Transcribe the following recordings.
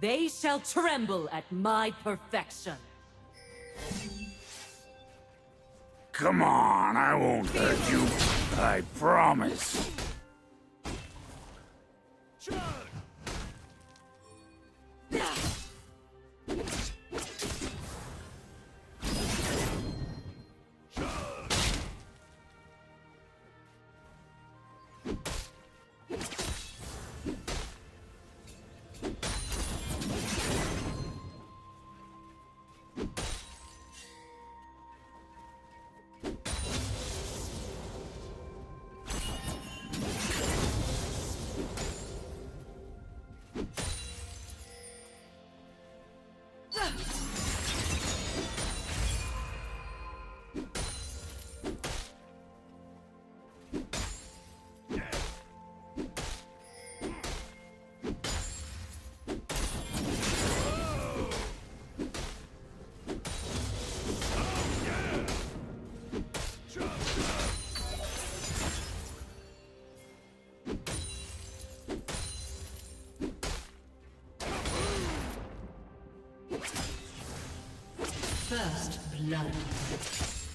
They shall tremble at my perfection. Come on, I won't hurt you. I promise. First blood.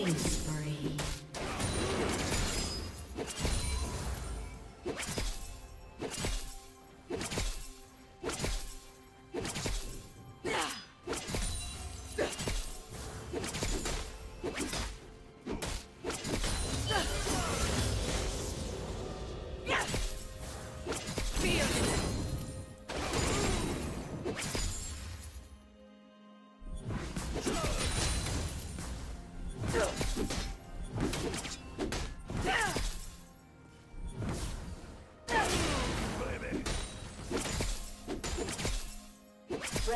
Killing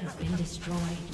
has been destroyed.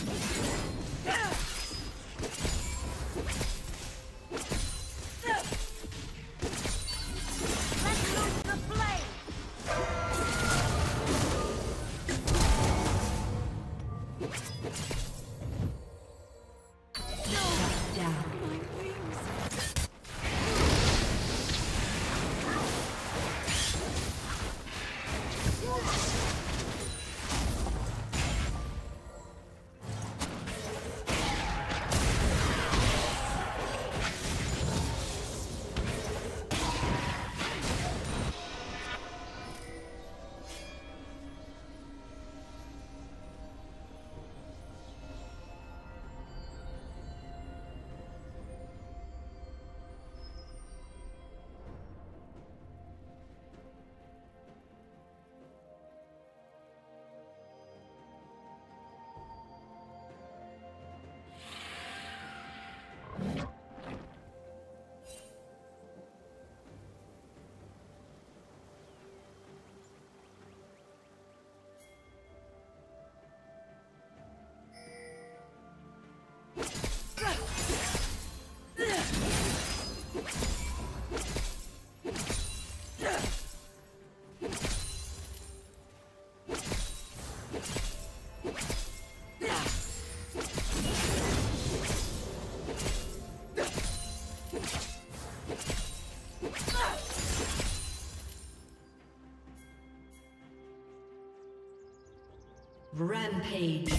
Rampage.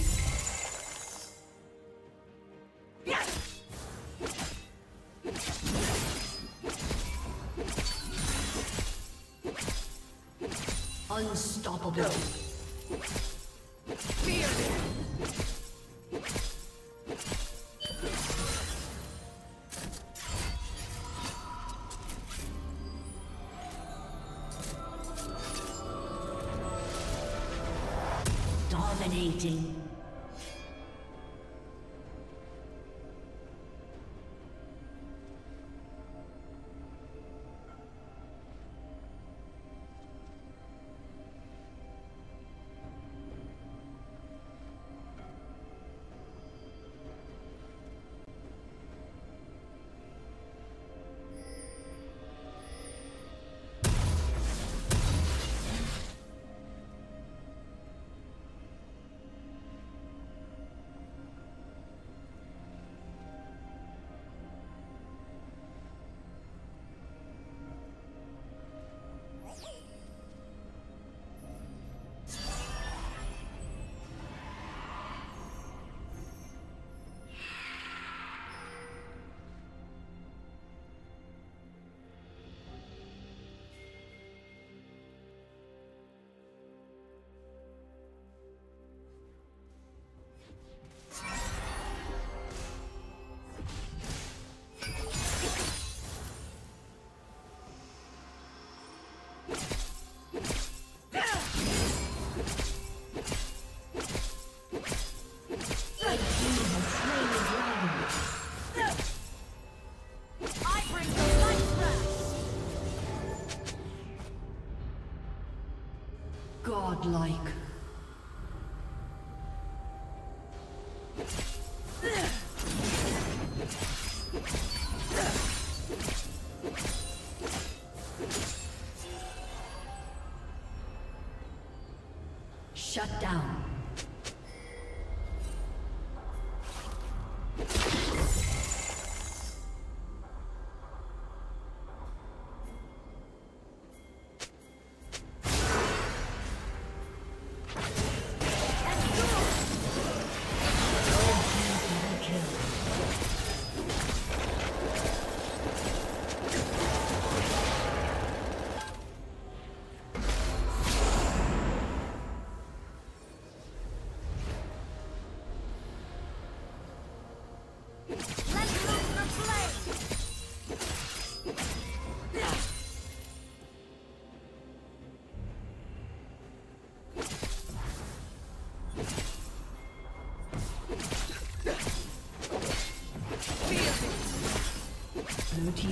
Unstoppable. Dominating. godlike.